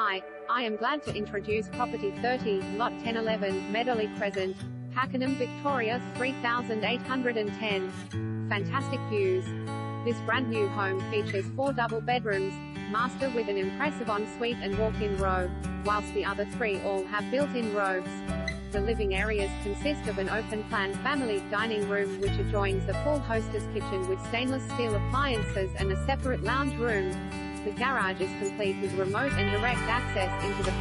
Hi, I am glad to introduce property 30, lot 1011, Meadowlea Crescent, Pakenham, Victoria 3810. Fantastic views. This brand new home features four double bedrooms, master with an impressive ensuite and walk-in robe, whilst the other three all have built-in robes. The living areas consist of an open-plan family dining room which adjoins the full hostess kitchen with stainless steel appliances and a separate lounge room. The garage is complete with remote and direct access into the